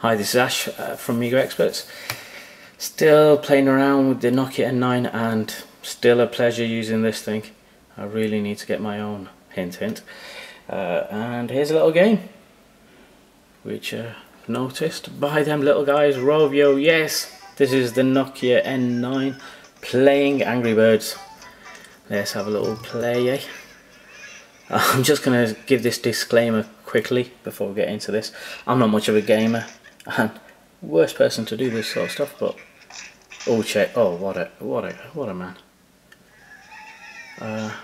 Hi, this is Ash uh, from MeeGo Experts. Still playing around with the Nokia N9 and still a pleasure using this thing. I really need to get my own, hint hint. Uh, and here's a little game, which uh, noticed by them little guys, Rovio, yes, this is the Nokia N9 playing Angry Birds. Let's have a little play, eh? I'm just going to give this disclaimer quickly before we get into this. I'm not much of a gamer and worst person to do this sort of stuff but oh check oh what a what a what a man. Uh,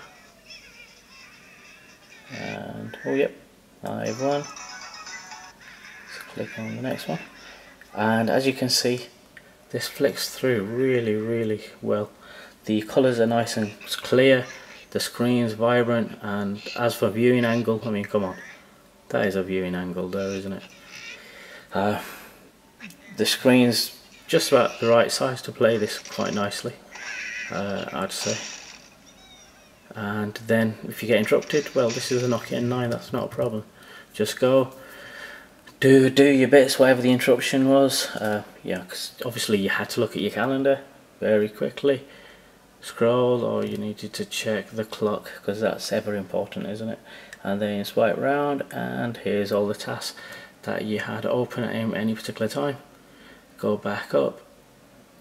and oh yep I've won so click on the next one. And as you can see this flicks through really really well. The colors are nice and clear the screen's vibrant and as for viewing angle I mean come on. That is a viewing angle there isn't it uh, the screen's just about the right size to play this quite nicely, uh, I'd say. And then if you get interrupted, well this is a Nokia N9, that's not a problem. Just go, do do your bits, whatever the interruption was. Uh, yeah, because obviously you had to look at your calendar very quickly. Scroll or you needed to check the clock because that's ever important, isn't it? And then you swipe round and here's all the tasks that you had open at any particular time. Go back up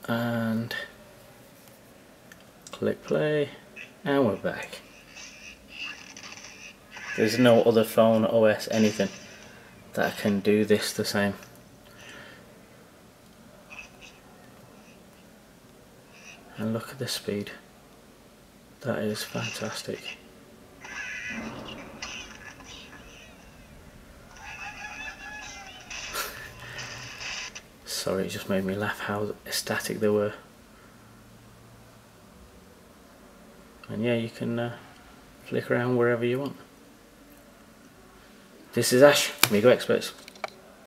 and click play and we're back. There's no other phone OS anything that can do this the same. And look at the speed. That is fantastic sorry, it just made me laugh how ecstatic they were. And yeah, you can uh, flick around wherever you want. This is Ash, MeeGo Experts.